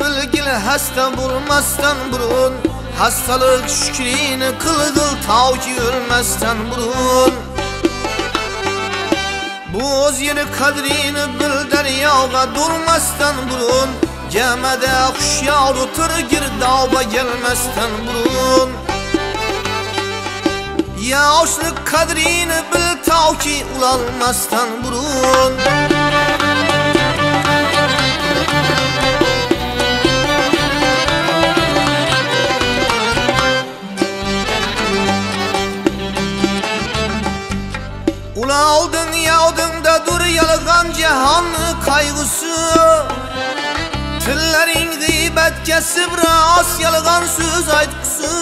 bilgil hasta bulmasdan burun. Hastalık şükrini kılgıl ta ki ölmezden burun. Bu öz yeri kadrini bil deryaga durmasdan burun. Gemede kuş yavru tır girdaba gelmezden burun. Yaşlık kadrini bil ta ki ulanmasdan burun cihan kaygısı. Tillerin gıybet kesip ras yalgan söz aytkusu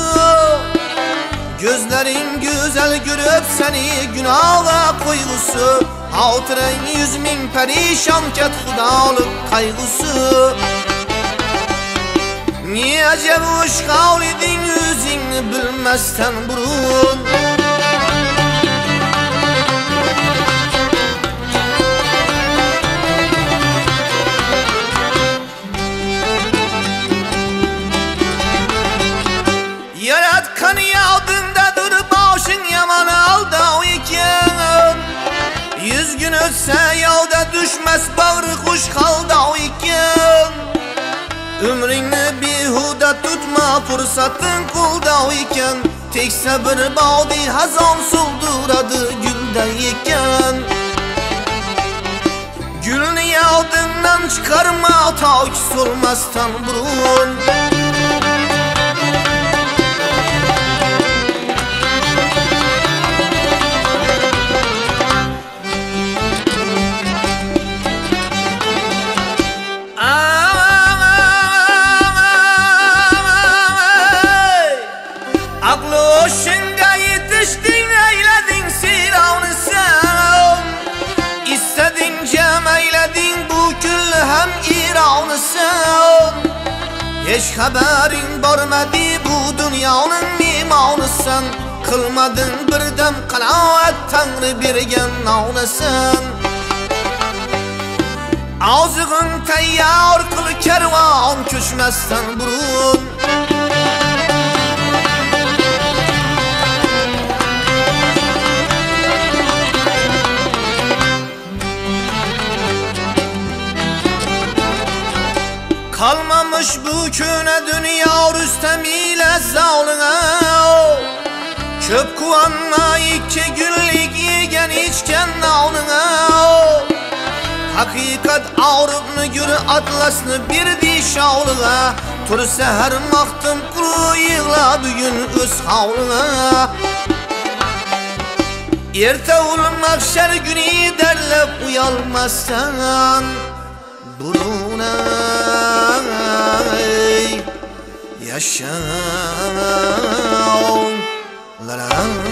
Gözlerin güzel görüp seni günaha koygusu. Hatıren yüz min perişan ket hudalık kaygısı. Niye acaba hoş kavlidin yüzünü bilmezsen burun düşmez bağrı kuş kaldı iken Ömrünü bihuda tutma fırsatın kulda iken Tek sabır bağdı hazan sulduradı gülde iken Gülünü yağdığından çıkarma ta ki solmazdan burun hoşunda yetiştin eyledin siravını sen. İstedin cem eyledin bu kül hem iravını sen. Hiç haberin barmedi bu dünyanın mimanı sen. Kılmadın birdem kanaat tanrı birgen navını sen. Ağzığın teyyar kıl kervan köşmezsen burun Kalmamış bu köne dünya Rüstem ile zavlına Çöp kuvanla iki günlük yegen içken navlına Hakikat ağrıbını gürü atlasını bir diş avlığa Tur seher maktım kuru yığla bugün öz havlına Erte olmak şer günü derlep uyalmazsan Buruna yaşa la la